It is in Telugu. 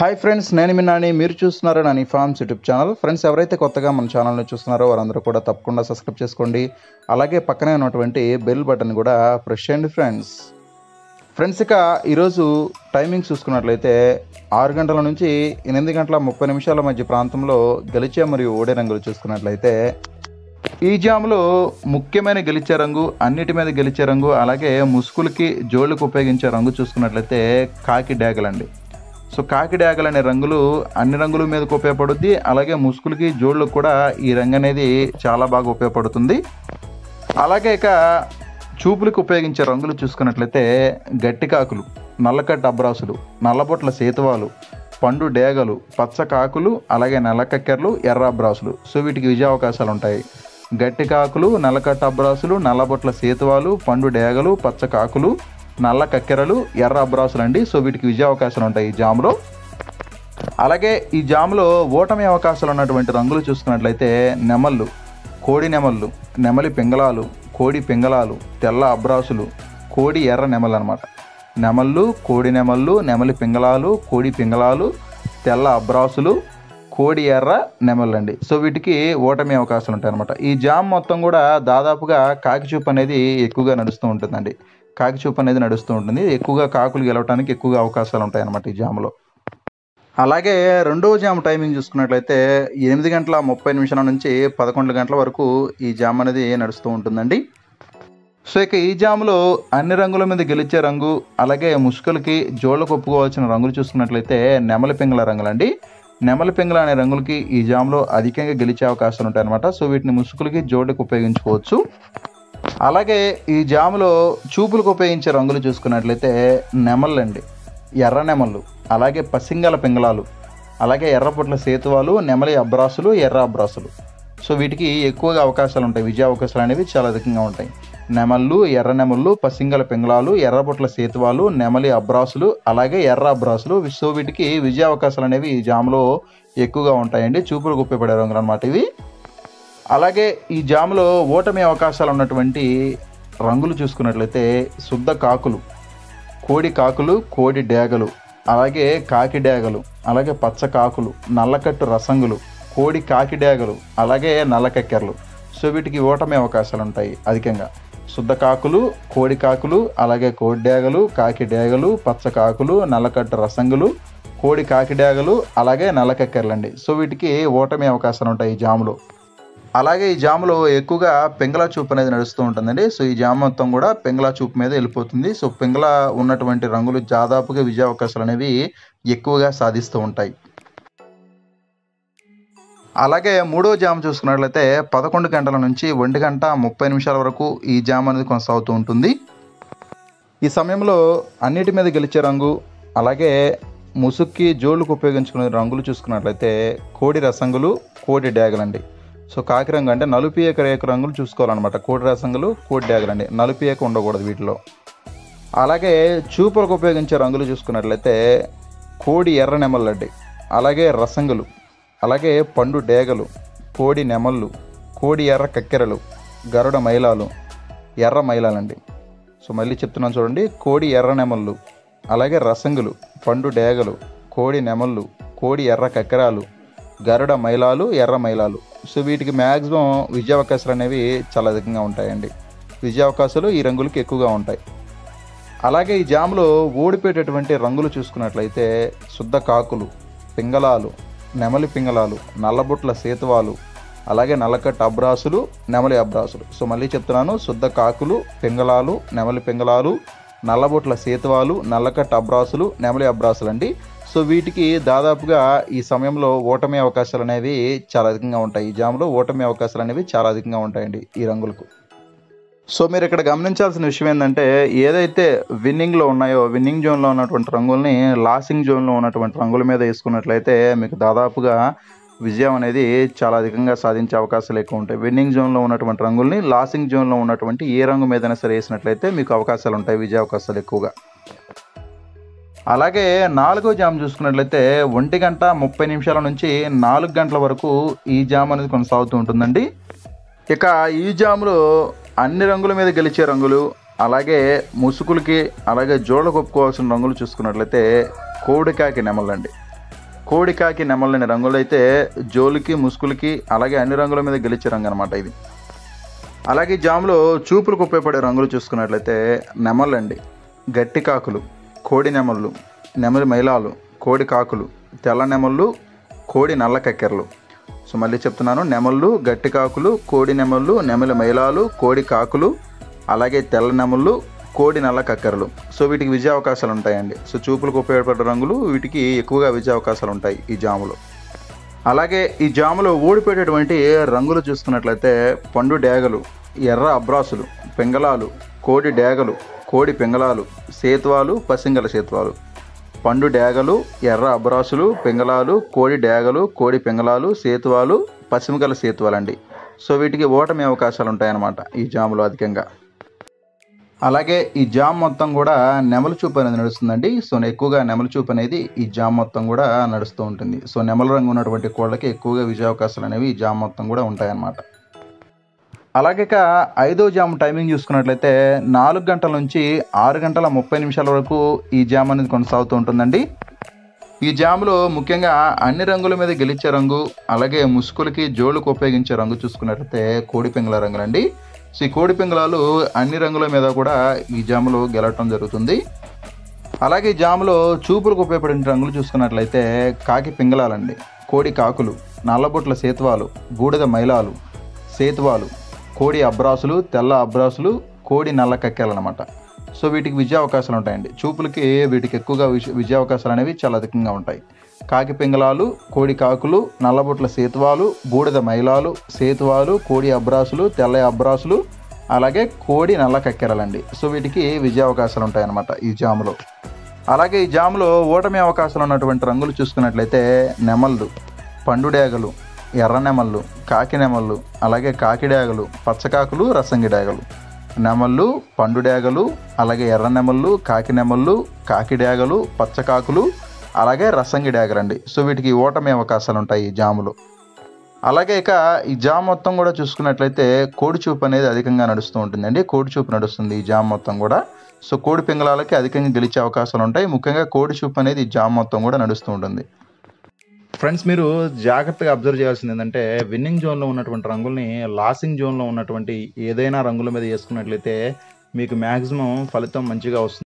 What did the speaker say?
హాయ్ ఫ్రెండ్స్ నేను మిన్నాని మీరు చూస్తున్నారు Nani farms YouTube channel. Friends ఎవరైతే కొత్తగా మన ఛానల్ని చూస్తున్నారో వారందరూ కూడా తప్పకుండా సబ్స్క్రైబ్ చేసుకోండి. అలాగే పక్కనే ఉన్నటువంటి బెల్ బటన్ కూడా ప్రెస్ చేయండి ఫ్రెండ్స్. ఫ్రెండ్స్ ఇక ఈరోజు టైమింగ్ చూసుకున్నట్లయితే ఆరు గంటల నుంచి ఎనిమిది గంటల ముప్పై నిమిషాల మధ్య ప్రాంతంలో గెలిచే మరియు ఓడే రంగులు చూసుకున్నట్లయితే ఈ జాములో ముఖ్యమైన గెలిచే రంగు అన్నిటి మీద గెలిచే రంగు అలాగే ముసుగులకి జోళ్ళకు ఉపయోగించే రంగు చూసుకున్నట్లయితే కాకి డ్యాగలండి. సో కాకి డ్యాగలు అనే రంగులు అన్ని రంగుల మీదకు ఉపయోగపడుద్ది. అలాగే ముసుగులకి జోళ్ళకు కూడా ఈ రంగు అనేది చాలా బాగా ఉపయోగపడుతుంది. అలాగే ఇక చూపులకు ఉపయోగించే రంగులు చూసుకున్నట్లయితే గట్టి కాకులు నల్లకట్ట అబ్రాసులు నల్లబొట్ల సేతువాలు పండు డేగలు పచ్చ కాకులు అలాగే నల్లకక్కెర్లు ఎర్ర అబ్రాసులు. సో వీటికి విజయ అవకాశాలు ఉంటాయి. గట్టి కాకులు నల్లకట్ట అబ్రాసులు నల్లబొట్ల సేతువాలు పండు డేగలు పచ్చ కాకులు నల్ల కక్కెరలు ఎర్ర అబ్రాసులు అండి. సో వీటికి విజయ అవకాశాలు ఉంటాయి ఈ జాములో. అలాగే ఈ జాములో ఓటమి అవకాశాలు ఉన్నటువంటి రంగులు చూసుకున్నట్లయితే నెమళ్ళు కోడి నెమళ్ళు నెమలి పింగళాలు కోడి పింగళాలు తెల్ల అబ్రాసులు కోడి ఎర్ర నెమలు అనమాట నెమళ్ళు కోడి నెమళ్ళు నెమలి పింగళాలు కోడి పింగళాలు తెల్ల అబ్రాసులు కోడి ఎర్ర నెమళ్ళండి సో వీటికి ఓటమి అవకాశాలు ఉంటాయి అనమాట ఈ జామ్ మొత్తం కూడా దాదాపుగా కాకిచూపు అనేది ఎక్కువగా నడుస్తూ ఉంటుందండి. కాకి చూపు అనేది నడుస్తూ ఉంటుంది. ఎక్కువగా కాకులు గెలవడానికి ఎక్కువగా అవకాశాలు ఉంటాయి అనమాట ఈ జాములో. అలాగే రెండవ జామ్ టైమింగ్ చూసుకున్నట్లయితే ఎనిమిది గంటల ముప్పై నిమిషాల నుంచి పదకొండు గంటల వరకు ఈ జామ్ అనేది నడుస్తూ ఉంటుందండి. సో ఇక ఈ జాములో అన్ని రంగుల మీద గెలిచే రంగు అలాగే ముసుకలకి జోళ్ళకు ఒప్పుకోవాల్సిన రంగులు చూసుకున్నట్లయితే నెమలి పింగళ రంగులండి. నెమలి పింగళ అనే రంగులకి ఈ జామ్లో అధికంగా గెలిచే అవకాశాలు ఉంటాయి అనమాట సో వీటిని ముసుగులకి జోళ్ళకు ఉపయోగించుకోవచ్చు. అలాగే ఈ జాములో చూపులకు ఉపయోగించే రంగులు చూసుకున్నట్లయితే నెమళ్ళండి. ఎర్ర నెమళ్ళు అలాగే పసింగల పింగళాలు అలాగే ఎర్రపొట్ల సేతువాలు నెమలి అబ్రాసులు ఎర్ర అబ్రాసులు. సో వీటికి ఎక్కువగా అవకాశాలు ఉంటాయి. విజయ అవకాశాలు అనేవి చాలా అధికంగా ఉంటాయి. నెమళ్ళు ఎర్ర నెమళ్ళు పసింగల పింగళాలు ఎర్రపొట్ల సేతువాలు నెమలి అబ్రాసులు అలాగే ఎర్ర అబ్రాసులు. సో వీటికి విజయ అవకాశాలు అనేవి ఈ జాములో ఎక్కువగా ఉంటాయండి. చూపులకు ఉపయోగపడే రంగులు అనమాట ఇవి. అలాగే ఈ జాములో ఓటమి అవకాశాలు ఉన్నటువంటి రంగులు చూసుకున్నట్లయితే శుద్ధ కాకులు కోడి కాకులు కోడి డేగలు అలాగే కాకి డేగలు అలాగే పచ్చ కాకులు నల్లకట్టు రసంగులు కోడి కాకి డేగలు అలాగే నల్లకెక్కెరలు. సో వీటికి ఓటమి అవకాశాలు ఉంటాయి అధికంగా. శుద్ధ కాకులు కోడి కాకులు అలాగే కోడి డేగలు కాకి డేగలు పచ్చ కాకులు నల్లకట్టు రసంగులు కోడి కాకి డేగలు అలాగే నల్లకెక్కెరలండి. సో వీటికి ఓటమి అవకాశాలు ఉంటాయి ఈ జాములో. అలాగే ఈ జాములో ఎక్కువగా పెంగళ చూపు అనేది నడుస్తూ ఉంటుందండి. సో ఈ జామ మొత్తం కూడా పెంగళ చూపు మీద వెళ్ళిపోతుంది. సో పెంగళ ఉన్నటువంటి రంగులు దాదాపుగా విజయ అవకాశాలు అనేవి ఎక్కువగా సాధిస్తూ ఉంటాయి. అలాగే మూడో జామ్ చూసుకున్నట్లయితే పదకొండు గంటల నుంచి ఒంటి గంట ముప్పై నిమిషాల వరకు ఈ జామ్ అనేది కొనసాగుతూ ఉంటుంది. ఈ సమయంలో అన్నిటి మీద గెలిచే రంగు అలాగే ముసుక్కి జోళ్ళకు ఉపయోగించుకునే రంగులు చూసుకున్నట్లయితే కోడి రసంగులు కోడి డ్యాగలండి. సో కాకి రంగు అంటే నలుపు ఏక రేఖ రంగులు చూసుకోవాలన్నమాట. కోడి రసంగులు కోడి అండి. నలుపు ఏక ఉండకూడదు వీటిలో. అలాగే చూపులకు ఉపయోగించే రంగులు చూసుకున్నట్లయితే కోడి ఎర్ర నెమళ్ళండి అలాగే రసంగులు అలాగే పండు డేగలు కోడి నెమళ్ళు కోడి ఎర్ర కక్కెరలు గరుడ మైలాలు ఎర్ర మైలాలండి సో మళ్ళీ చెప్తున్నాను చూడండి. కోడి ఎర్ర నెమళ్ళు అలాగే రసంగులు పండు డేగలు కోడి నెమళ్ళు కోడి ఎర్ర కక్కెరాలు గరుడ మైలాలు ఎర్ర మైలాలు. సో వీటికి మ్యాక్సిమం విజయావకాశాలు అనేవి చాలా అధికంగా ఉంటాయండి. విజయ అవకాశాలు ఈ రంగులకి ఎక్కువగా ఉంటాయి. అలాగే ఈ జాములో ఓడిపోయేటటువంటి రంగులు చూసుకున్నట్లయితే శుద్ధ కాకులు పింగళాలు నెమలి పింగళాలు నల్లబుట్ల సేతువాలు అలాగే నల్లకట్ట అబ్రాసులు నెమలి అబ్రాసులు. సో మళ్ళీ చెప్తున్నాను శుద్ధ కాకులు పింగళాలు నెమలి పింగళాలు నల్లబొట్ల సేతువాలు నల్లకట్ట అబ్రాసులు నెమలి అబ్రాసులు అండి. సో వీటికి దాదాపుగా ఈ సమయంలో ఓటమి అవకాశాలు అనేవి చాలా అధికంగా ఉంటాయి. ఈ జామ్లో ఓటమి అవకాశాలు అనేవి చాలా అధికంగా ఉంటాయండి ఈ రంగులకు. సో మీరు ఇక్కడ గమనించాల్సిన విషయం ఏంటంటే ఏదైతే విన్నింగ్లో ఉన్నాయో విన్నింగ్ జోన్లో ఉన్నటువంటి రంగుల్ని లాసింగ్ జోన్లో ఉన్నటువంటి రంగుల మీద వేసుకున్నట్లయితే మీకు దాదాపుగా విజయం అనేది చాలా అధికంగా సాధించే అవకాశాలు ఎక్కువ ఉంటాయి. విన్నింగ్ జోన్లో ఉన్నటువంటి రంగుల్ని లాసింగ్ జోన్లో ఉన్నటువంటి ఏ రంగు మీదైనా సరే వేసినట్లయితే మీకు అవకాశాలు ఉంటాయి విజయ అవకాశాలు ఎక్కువగా. అలాగే నాలుగో జామ్ చూసుకున్నట్లయితే ఒంటి గంట ముప్పై నిమిషాల నుంచి నాలుగు గంటల వరకు ఈ జామ్ అనేది కొనసాగుతూ ఉంటుందండి. ఇక ఈ జాములో అన్ని రంగుల మీద గెలిచే రంగులు అలాగే ముసుగులకి అలాగే జోళ్ళకు ఒప్పుకోవాల్సిన రంగులు చూసుకున్నట్లయితే కోడికాకి నెమలండి. కోడికాకి నెమలని రంగులు అయితే జోలుకి ముసుగులకి అలాగే అన్ని రంగుల మీద గెలిచే రంగు అనమాట ఇది. అలాగే జాములో చూపులకు ఉపయోగపడే రంగులు చూసుకున్నట్లయితే నెమలండి. గట్టి కాకులు కోడి నెమళ్ళు నెమలి మైలాలు కోడి కాకులు తెల్ల నెమళ్ళు కోడి నల్ల కక్కెరలు. సో మళ్ళీ చెప్తున్నాను నెమళ్ళు గట్టి కాకులు కోడి నెమళ్ళు నెమలి మైలాలు కోడి కాకులు అలాగే తెల్ల నెమళ్ళు కోడి నల్ల కక్కెరలు. సో వీటికి విజయ అవకాశాలు ఉంటాయండి. సో చూపులకు ఉపయోగపడే రంగులు వీటికి ఎక్కువగా విజయ అవకాశాలు ఉంటాయి ఈ జాములో. అలాగే ఈ జాములో ఓడిపోయేటటువంటి రంగులు చూసుకున్నట్లయితే పండు డేగలు ఎర్ర అబ్రాసులు పెంగళాలు కోడి డేగలు కోడి పింగళాలు సేతువాలు పసింగల సేతువాలు. పండు డేగలు ఎర్ర అబ్రాసులు పింగళాలు కోడి డేగలు కోడి పింగళాలు సేతువాలు పసిమిగల సేతువాలండి. సో వీటికి ఓటమి అవకాశాలు ఉంటాయన్నమాట ఈ జాములో అధికంగా. అలాగే ఈ జామ్ మొత్తం కూడా నెమల చూపు అనేది నడుస్తుందండి. సో ఎక్కువగా నెమల చూపు అనేది ఈ జామ్ మొత్తం కూడా నడుస్తూ ఉంటుంది. సో నెమల రంగు ఉన్నటువంటి కోళ్ళకి ఎక్కువగా విజయ అవకాశాలు అనేవి ఈ జామ్ మొత్తం కూడా ఉంటాయన్నమాట. అలాగే ఇక ఐదో జామ్ టైమింగ్ చూసుకున్నట్లయితే నాలుగు గంటల నుంచి ఆరు గంటల ముప్పై నిమిషాల వరకు ఈ జామ్ అనేది కొనసాగుతూ ఉంటుందండి. ఈ జాములో ముఖ్యంగా అన్ని రంగుల మీద గెలిచే రంగు అలాగే ముసుగులకి జోళ్ళకు ఉపయోగించే రంగు చూసుకున్నట్లయితే కోడి పింగళ రంగులండి. సో ఈ కోడి పింగళాలు అన్ని రంగుల మీద కూడా ఈ జామ్లో గెలవటం జరుగుతుంది. అలాగే ఈ జాములో చూపులకు ఉపయోగపడే రంగులు చూసుకున్నట్లయితే కాకి పింగళాలండి. కోడి కాకులు నల్లబొట్ల సేతువాలు బూడిద మైలాలు సేతువాలు కోడి అబ్రాసులు తెల్ల అబ్రాసులు కోడి నల్ల కక్కెలు అనమాట సో వీటికి విజయ అవకాశాలు ఉంటాయండి. చూపులకి వీటికి ఎక్కువగా విజ విజయ అవకాశాలు అనేవి చాలా అధికంగా ఉంటాయి. కాకి పింగళాలు కోడి కాకులు నల్లబుట్ల సేతువాలు బూడిద మైలాలు సేతువాలు కోడి అబ్రాసులు తెల్ల అబ్రాసులు అలాగే కోడి నల్ల కక్కెరలండి సో వీటికి విజయ అవకాశాలు ఉంటాయన్నమాట ఈ జాములో. అలాగే ఈ జాములో ఓటమి అవకాశాలు ఉన్నటువంటి రంగులు చూసుకున్నట్లయితే నెమళ్ళు పండుడేగలు ఎర్ర నెమళ్ళు కాకి నెమళ్ళు అలాగే కాకిడేగలు పచ్చకాకులు రసంగిడేగలు నెమళ్ళు పండుడేగలు అలాగే ఎర్ర నెమళ్ళు కాకి నెమళ్ళు కాకిడేగలు పచ్చకాకులు అలాగే రసంగి డేగలండి సో వీటికి ఓటమి అవకాశాలు ఉంటాయి ఈ జాములో. అలాగే ఇక ఈ జామ్ మొత్తం కూడా చూసుకున్నట్లయితే కోడిచూపు అనేది అధికంగా నడుస్తూ ఉంటుందండి. కోడిచూపు నడుస్తుంది ఈ జామ్ మొత్తం కూడా. సో కోడి పింగళాలకి అధికంగా గెలిచే అవకాశాలు ఉంటాయి ముఖ్యంగా కోడిచూపు అనేది ఈ జామ్ మొత్తం కూడా నడుస్తూ ఉంటుంది. ఫ్రెండ్స్ మీరు జాగ్రత్తగా అబ్జర్వ్ చేయాల్సింది ఏంటంటే విన్నింగ్ జోన్లో ఉన్నటువంటి రంగుల్ని లాసింగ్ జోన్లో ఉన్నటువంటి ఏదైనా రంగుల మీద వేసుకున్నట్లయితే మీకు మ్యాక్సిమం ఫలితం మంచిగా వస్తుంది.